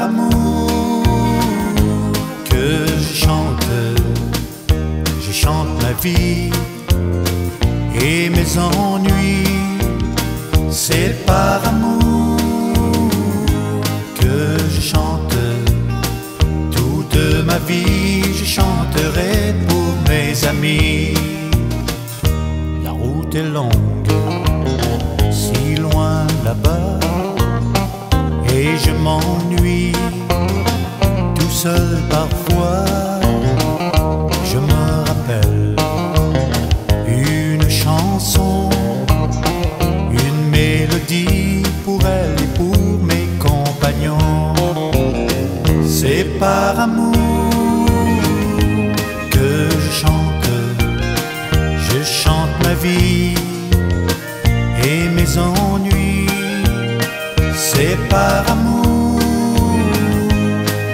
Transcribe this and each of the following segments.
amour que je chante, je chante ma vie et mes ennuis. C'est par amour que je chante toute ma vie. Je chanterai pour mes amis. La route est longue, si loin là-bas, et je m'ennuie tout seul parfois. Je me rappelle une chanson, une mélodie pour elle et pour mes compagnons. C'est par amour que je chante, je chante ma vie et mes ennuis. C'est par amour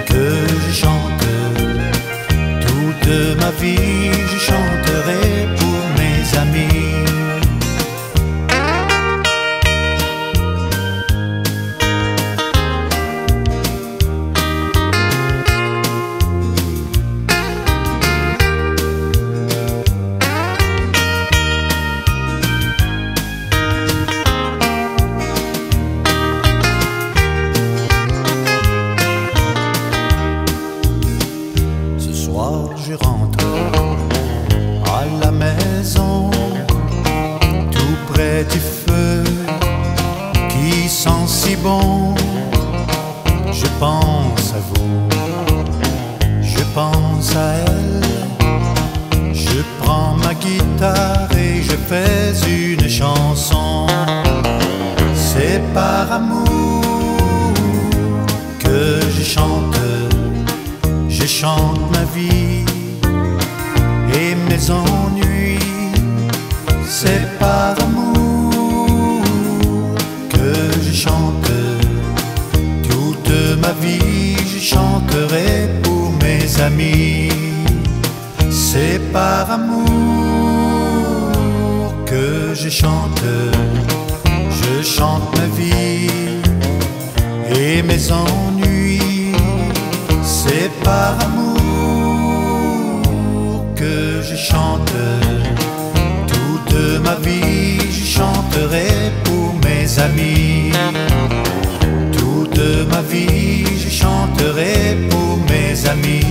que je chante toute ma vie. Je rentre à la maison, tout près du feu qui sent si bon. Je pense à vous, je pense à elle. Je prends ma guitare et je fais une chanson. C'est par amour que je chante toute ma vie. Je chanterai pour mes amis. C'est par amour que je chante. Je chante ma vie et mes ennuis. C'est par amour je chante toute ma vie. Je chanterai pour mes amis. Toute ma vie, je chanterai pour mes amis.